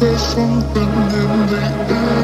There's something in the air.